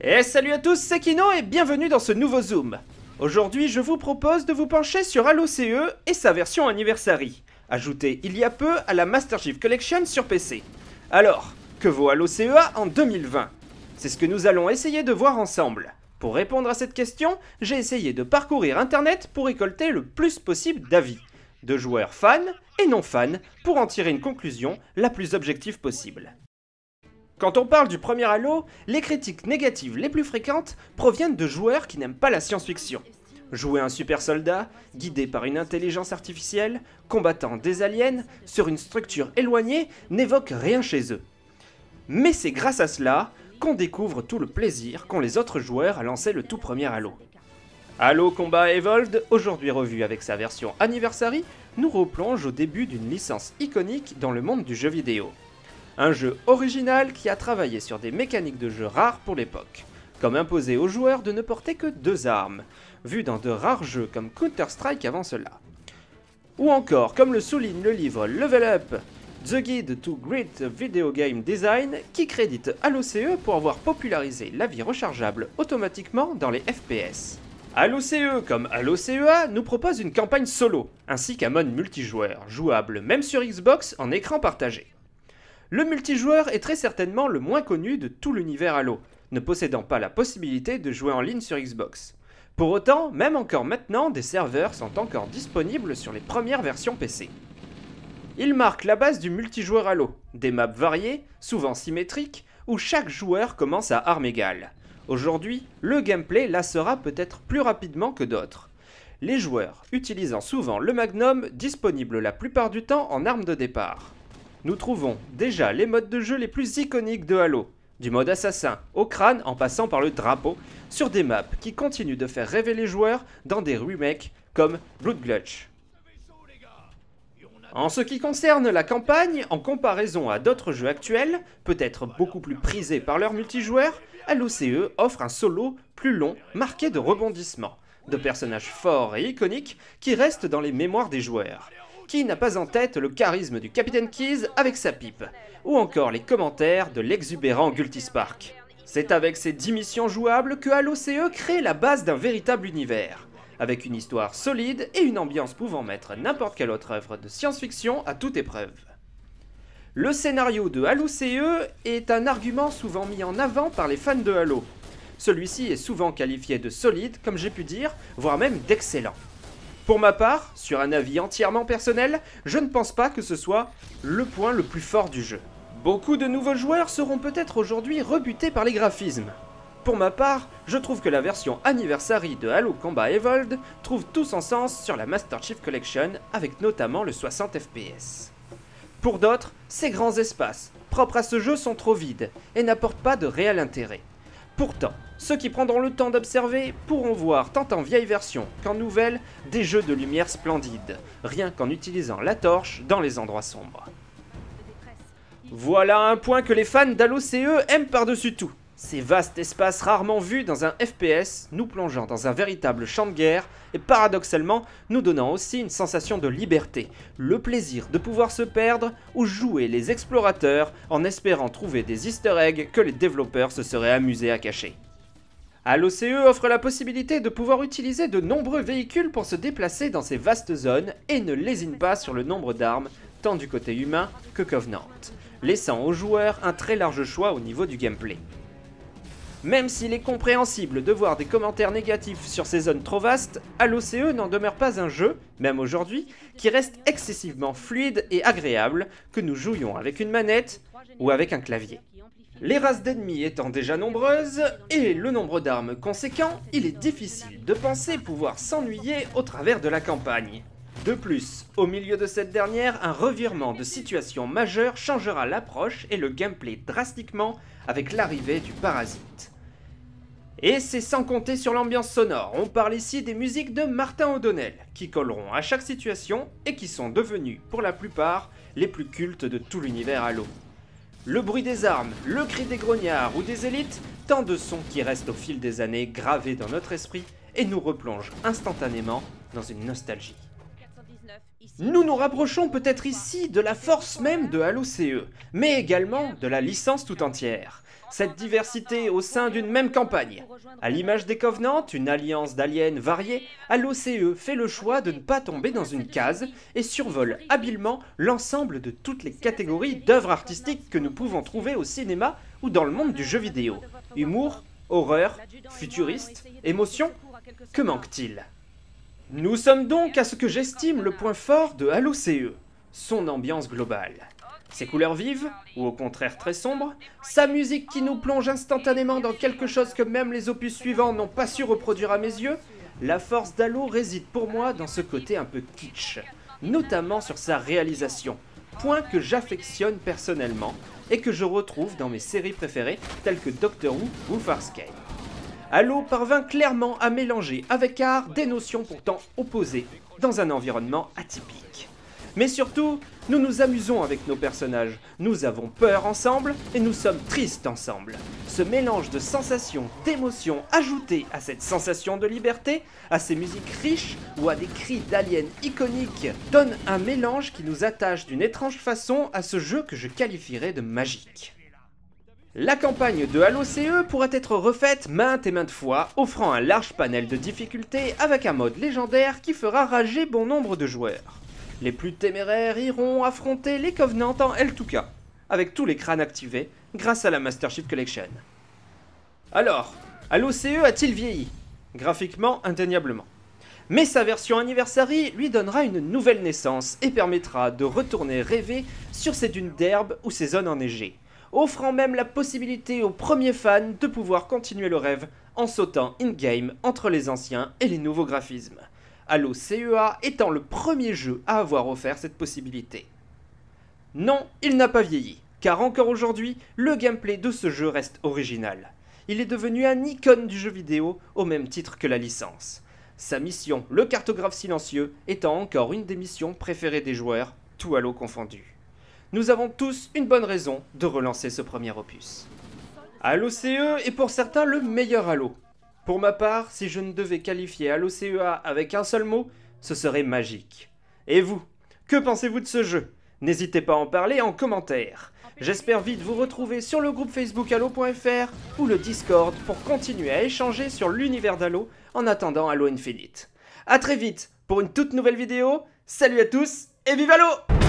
Et salut à tous, c'est Kino et bienvenue dans ce nouveau Zoom. Aujourd'hui, je vous propose de vous pencher sur Halo CE et sa version Anniversary, ajoutée il y a peu à la Master Chief Collection sur PC. Alors, que vaut Halo CEA en 2020 C'est ce que nous allons essayer de voir ensemble. Pour répondre à cette question, j'ai essayé de parcourir internet pour récolter le plus possible d'avis, de joueurs fans et non fans, pour en tirer une conclusion la plus objective possible. Quand on parle du premier Halo, les critiques négatives les plus fréquentes proviennent de joueurs qui n'aiment pas la science-fiction. Jouer un super soldat, guidé par une intelligence artificielle, combattant des aliens, sur une structure éloignée, n'évoque rien chez eux. Mais c'est grâce à cela qu'on découvre tout le plaisir qu'ont les autres joueurs à lancer le tout premier Halo. Halo Combat Evolved, aujourd'hui revu avec sa version Anniversary, nous replonge au début d'une licence iconique dans le monde du jeu vidéo. Un jeu original qui a travaillé sur des mécaniques de jeu rares pour l'époque, comme imposer aux joueurs de ne porter que deux armes, vu dans de rares jeux comme Counter-Strike avant cela. Ou encore, comme le souligne le livre Level Up, The Guide to Great Video Game Design, qui crédite Halo CE pour avoir popularisé la vie rechargeable automatiquement dans les FPS. Halo CE comme Halo CEA nous propose une campagne solo, ainsi qu'un mode multijoueur, jouable même sur Xbox en écran partagé. Le multijoueur est très certainement le moins connu de tout l'univers Halo, ne possédant pas la possibilité de jouer en ligne sur Xbox. Pour autant, même encore maintenant, des serveurs sont encore disponibles sur les premières versions PC. Il marque la base du multijoueur Halo, des maps variées, souvent symétriques, où chaque joueur commence à armes égales. Aujourd'hui, le gameplay lassera peut-être plus rapidement que d'autres. Les joueurs utilisant souvent le Magnum disponible la plupart du temps en arme de départ nous trouvons déjà les modes de jeu les plus iconiques de Halo, du mode assassin au crâne en passant par le drapeau, sur des maps qui continuent de faire rêver les joueurs dans des remakes comme Blood Glutch. En ce qui concerne la campagne, en comparaison à d'autres jeux actuels, peut-être beaucoup plus prisés par leurs multijoueurs, Halo CE offre un solo plus long, marqué de rebondissements, de personnages forts et iconiques qui restent dans les mémoires des joueurs. Qui n'a pas en tête le charisme du Capitaine Keys avec sa pipe Ou encore les commentaires de l'exubérant Gultispark. C'est avec ces 10 missions jouables que Halo CE crée la base d'un véritable univers, avec une histoire solide et une ambiance pouvant mettre n'importe quelle autre œuvre de science-fiction à toute épreuve. Le scénario de Halo CE est un argument souvent mis en avant par les fans de Halo. Celui-ci est souvent qualifié de solide, comme j'ai pu dire, voire même d'excellent. Pour ma part, sur un avis entièrement personnel, je ne pense pas que ce soit le point le plus fort du jeu. Beaucoup de nouveaux joueurs seront peut-être aujourd'hui rebutés par les graphismes. Pour ma part, je trouve que la version Anniversary de Halo Combat Evolved trouve tout son sens sur la Master Chief Collection avec notamment le 60 FPS. Pour d'autres, ces grands espaces, propres à ce jeu, sont trop vides et n'apportent pas de réel intérêt. Pourtant, ceux qui prendront le temps d'observer pourront voir tant en vieille version qu'en nouvelle des jeux de lumière splendides, rien qu'en utilisant la torche dans les endroits sombres. Voilà un point que les fans d'Halo CE aiment par-dessus tout. Ces vastes espaces rarement vus dans un FPS, nous plongeant dans un véritable champ de guerre et paradoxalement nous donnant aussi une sensation de liberté, le plaisir de pouvoir se perdre ou jouer les explorateurs en espérant trouver des easter eggs que les développeurs se seraient amusés à cacher. Halo CE offre la possibilité de pouvoir utiliser de nombreux véhicules pour se déplacer dans ces vastes zones et ne lésine pas sur le nombre d'armes, tant du côté humain que Covenant, laissant aux joueurs un très large choix au niveau du gameplay. Même s'il est compréhensible de voir des commentaires négatifs sur ces zones trop vastes, Halo CE n'en demeure pas un jeu, même aujourd'hui, qui reste excessivement fluide et agréable, que nous jouions avec une manette ou avec un clavier. Les races d'ennemis étant déjà nombreuses, et le nombre d'armes conséquent, il est difficile de penser pouvoir s'ennuyer au travers de la campagne. De plus, au milieu de cette dernière, un revirement de situation majeur changera l'approche et le gameplay drastiquement avec l'arrivée du parasite. Et c'est sans compter sur l'ambiance sonore, on parle ici des musiques de Martin O'Donnell, qui colleront à chaque situation et qui sont devenues, pour la plupart, les plus cultes de tout l'univers Halo. Le bruit des armes, le cri des grognards ou des élites, tant de sons qui restent au fil des années gravés dans notre esprit et nous replongent instantanément dans une nostalgie. 419 Nous nous rapprochons peut-être ici de la force même de Halo CE, mais également de la licence tout entière. Cette diversité au sein d'une même campagne. À l'image des Covenants, une alliance d'aliens variés, Halo CE fait le choix de ne pas tomber dans une case et survole habilement l'ensemble de toutes les catégories d'œuvres artistiques que nous pouvons trouver au cinéma ou dans le monde du jeu vidéo. Humour, horreur, futuriste, émotion, que manque-t-il? Nous sommes donc à ce que j'estime le point fort de Halo CE, son ambiance globale. Ses couleurs vives, ou au contraire très sombres, sa musique qui nous plonge instantanément dans quelque chose que même les opus suivants n'ont pas su reproduire à mes yeux, la force d'Halo réside pour moi dans ce côté un peu kitsch, notamment sur sa réalisation, point que j'affectionne personnellement et que je retrouve dans mes séries préférées telles que Doctor Who ou Farscape. Halo parvint clairement à mélanger avec art des notions pourtant opposées dans un environnement atypique. Mais surtout, nous nous amusons avec nos personnages, nous avons peur ensemble et nous sommes tristes ensemble. Ce mélange de sensations, d'émotions ajoutées à cette sensation de liberté, à ces musiques riches ou à des cris d'aliens iconiques, donne un mélange qui nous attache d'une étrange façon à ce jeu que je qualifierais de magique. La campagne de Halo CE pourrait être refaite maintes et maintes fois, offrant un large panel de difficultés avec un mode légendaire qui fera rager bon nombre de joueurs. Les plus téméraires iront affronter les Covenants en L2K, avec tous les crânes activés grâce à la Master Chief Collection. Alors, Halo CE a-t-il vieilli? Graphiquement, indéniablement. Mais sa version Anniversary lui donnera une nouvelle naissance et permettra de retourner rêver sur ses dunes d'herbe ou ses zones enneigées, offrant même la possibilité aux premiers fans de pouvoir continuer le rêve en sautant in-game entre les anciens et les nouveaux graphismes. Halo CEA étant le premier jeu à avoir offert cette possibilité. Non, il n'a pas vieilli, car encore aujourd'hui, le gameplay de ce jeu reste original. Il est devenu un icône du jeu vidéo au même titre que la licence. Sa mission, le cartographe silencieux, étant encore une des missions préférées des joueurs, tout Halo confondu. Nous avons tous une bonne raison de relancer ce premier opus. Halo CE est pour certains le meilleur Halo, pour ma part, si je ne devais qualifier Halo CEA avec un seul mot, ce serait magique. Et vous, que pensez-vous de ce jeu? N'hésitez pas à en parler en commentaire. J'espère vite vous retrouver sur le groupe Facebook Halo.fr ou le Discord pour continuer à échanger sur l'univers d'Halo en attendant Halo Infinite. A très vite pour une toute nouvelle vidéo. Salut à tous et vive Halo